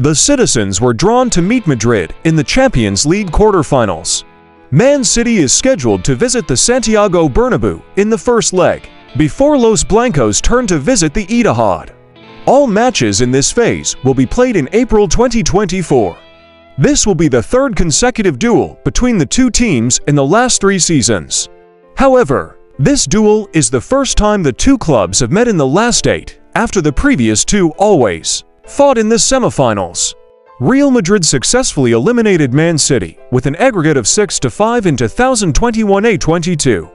The citizens were drawn to meet Madrid in the Champions League quarterfinals. Man City is scheduled to visit the Santiago Bernabeu in the first leg, before Los Blancos turn to visit the Etihad. All matches in this phase will be played in April 2024. This will be the third consecutive duel between the two teams in the last three seasons. However, this duel is the first time the two clubs have met in the last eight, after the previous two always fought in the semifinals. Real Madrid successfully eliminated Man City with an aggregate of 6-5 in 2021-A22.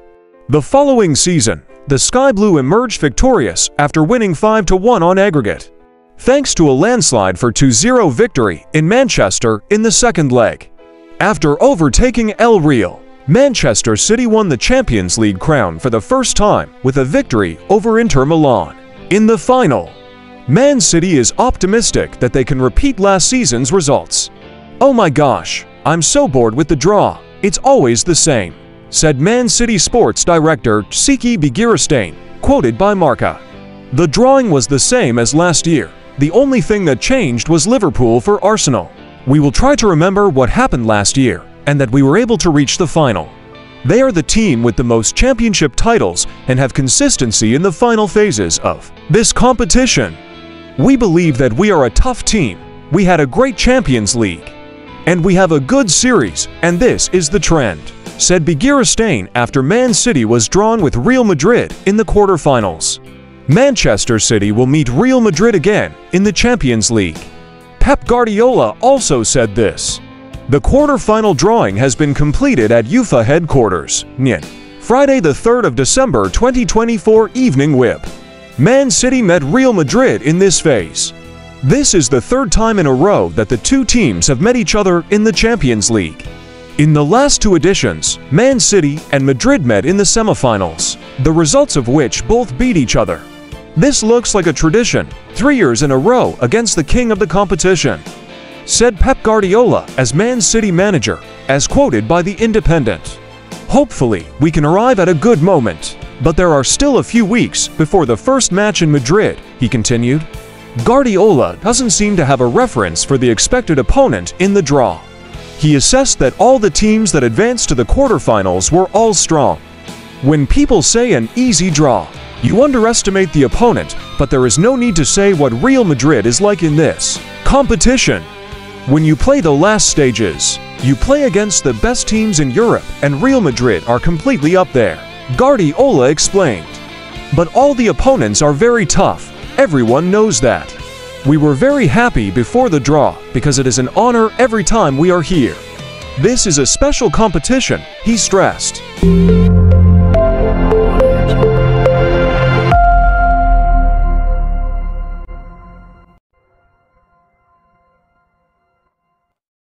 The following season, the Sky Blue emerged victorious after winning 5-1 on aggregate, thanks to a landslide for 2-0 victory in Manchester in the second leg. After overtaking El Real, Manchester City won the Champions League crown for the first time with a victory over Inter Milan. In the final, Man City is optimistic that they can repeat last season's results. Oh my gosh, I'm so bored with the draw. It's always the same, said Man City sports director Txiki Begiristain, quoted by Marca. The drawing was the same as last year. The only thing that changed was Liverpool for Arsenal. We will try to remember what happened last year and that we were able to reach the final. They are the team with the most championship titles and have consistency in the final phases of this competition. We believe that we are a tough team. We had a great Champions League. And we have a good series, and this is the trend, said Begiristain after Man City was drawn with Real Madrid in the quarterfinals. Manchester City will meet Real Madrid again in the Champions League. Pep Guardiola also said this. The quarterfinal drawing has been completed at UEFA headquarters, Nyon, Friday the 3rd of December 2024 evening whip. Man City met Real Madrid in this phase. This is the third time in a row that the two teams have met each other in the Champions League. In the last two editions, Man City and Madrid met in the semifinals, the results of which both beat each other. This looks like a tradition, three years in a row against the king of the competition, said Pep Guardiola as Man City manager, as quoted by The Independent. Hopefully, we can arrive at a good moment, but there are still a few weeks before the first match in Madrid, he continued. Guardiola doesn't seem to have a reference for the expected opponent in the draw. He assessed that all the teams that advanced to the quarterfinals were all strong. When people say an easy draw, you underestimate the opponent, but there is no need to say what Real Madrid is like in this competition. When you play the last stages, you play against the best teams in Europe, and Real Madrid are completely up there. Guardiola explained. But all the opponents are very tough. Everyone knows that. We were very happy before the draw because it is an honor every time we are here. This is a special competition, he stressed.